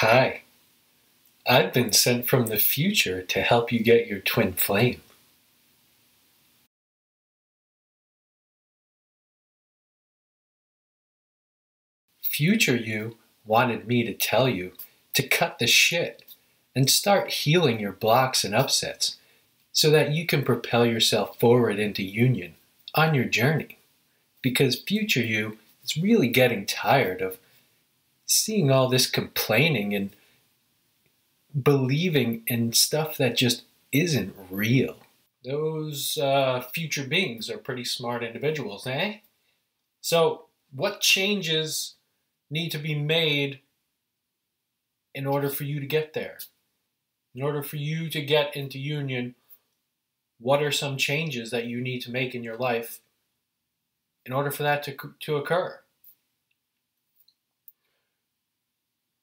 Hi. I've been sent from the future to help you get your twin flame. Future you wanted me to tell you to cut the shit and start healing your blocks and upsets so that you can propel yourself forward into union on your journey. Because future you is really getting tired of seeing all this complaining and believing in stuff that just isn't real. Those uh, future beings are pretty smart individuals, eh? So, what changes need to be made in order for you to get there? In order for you to get into union, what are some changes that you need to make in your life in order for that to, to occur?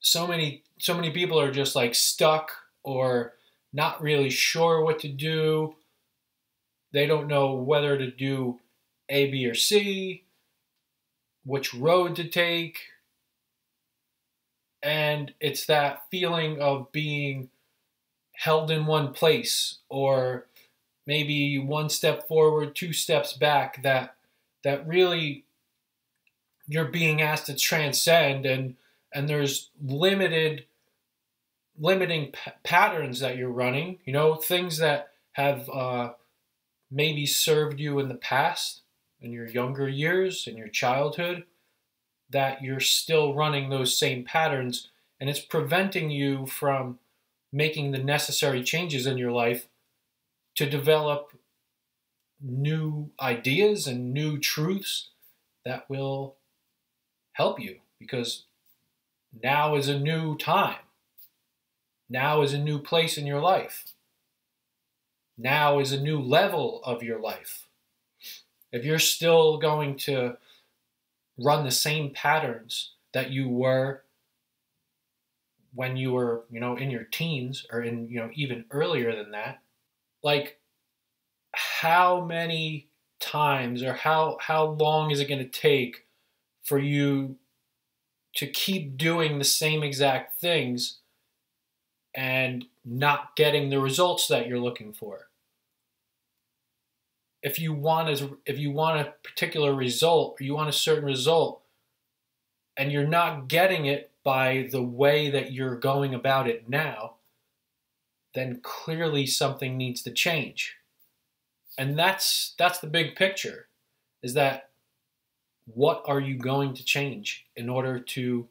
So many so many people are just like stuck or not really sure what to do. They don't know whether to do A, B, or C, which road to take. And it's that feeling of being held in one place or maybe one step forward, two steps back that that really you're being asked to transcend and and there's limited limiting patterns that you're running, you know, things that have uh, maybe served you in the past, in your younger years, in your childhood, that you're still running those same patterns and it's preventing you from making the necessary changes in your life to develop new ideas and new truths that will help you because now is a new time now is a new place in your life. Now is a new level of your life. If you're still going to run the same patterns that you were when you were, you know, in your teens or in, you know, even earlier than that, like how many times or how how long is it going to take for you to keep doing the same exact things and not getting the results that you're looking for. If you want a, if you want a particular result or you want a certain result and you're not getting it by the way that you're going about it now, then clearly something needs to change. And that's that's the big picture is that what are you going to change in order to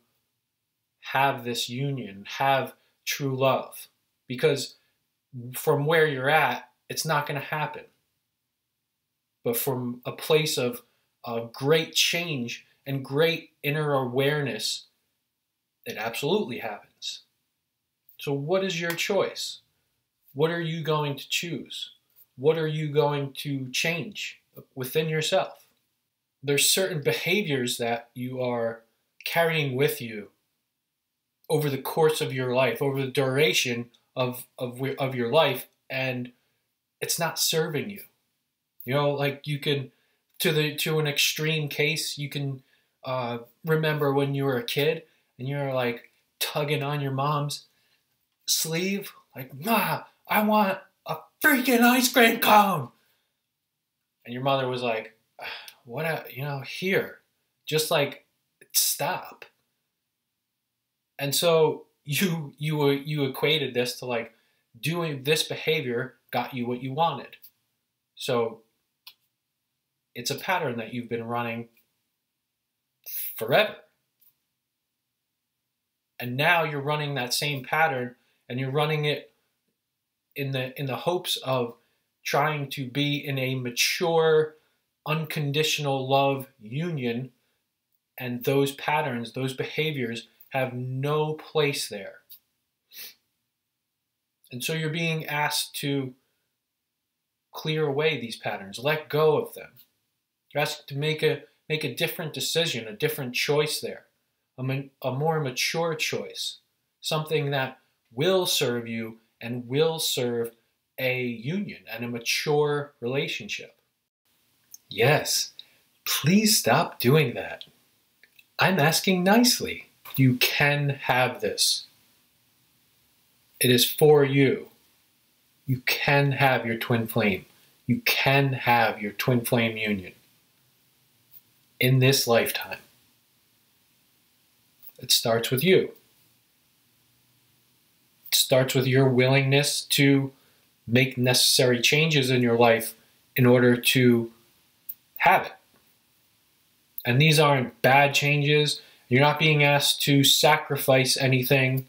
have this union, have true love because from where you're at, it's not going to happen. But from a place of uh, great change and great inner awareness, it absolutely happens. So, what is your choice? What are you going to choose? What are you going to change within yourself? There's certain behaviors that you are carrying with you over the course of your life, over the duration of of of your life, and it's not serving you. You know, like you can to the to an extreme case, you can uh, remember when you were a kid and you're like tugging on your mom's sleeve, like, "Ma, I want a freaking ice cream cone," and your mother was like, "What? A, you know, here, just like stop." And so you you uh, you equated this to like doing this behavior got you what you wanted. So it's a pattern that you've been running forever. And now you're running that same pattern and you're running it in the in the hopes of trying to be in a mature unconditional love union and those patterns, those behaviors have no place there. And so you're being asked to clear away these patterns, let go of them. You're asked to make a make a different decision, a different choice there, a, a more mature choice, something that will serve you and will serve a union and a mature relationship. Yes, please stop doing that. I'm asking nicely. You can have this. It is for you. You can have your twin flame. You can have your twin flame union in this lifetime. It starts with you. It starts with your willingness to make necessary changes in your life in order to have it. And these aren't bad changes. You're not being asked to sacrifice anything.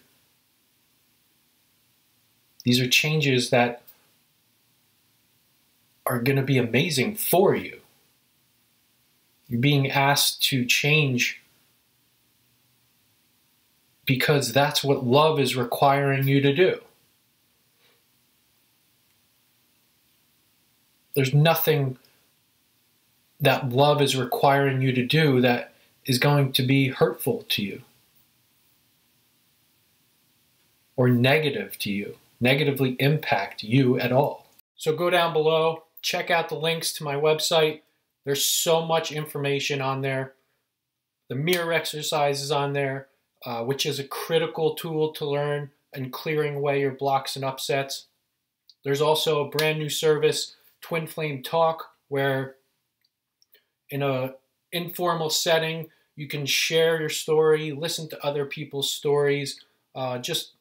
These are changes that are going to be amazing for you. You're being asked to change because that's what love is requiring you to do. There's nothing that love is requiring you to do that is going to be hurtful to you or negative to you, negatively impact you at all. So go down below, check out the links to my website. There's so much information on there. The mirror exercise is on there, uh, which is a critical tool to learn and clearing away your blocks and upsets. There's also a brand new service, Twin Flame Talk, where in a informal setting you can share your story, listen to other people's stories, uh, just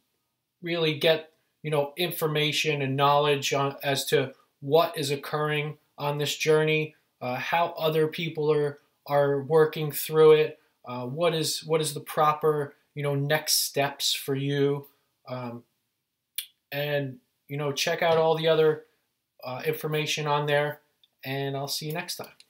really get you know information and knowledge on, as to what is occurring on this journey, uh, how other people are are working through it, uh, what is what is the proper you know next steps for you, um, and you know check out all the other uh, information on there, and I'll see you next time.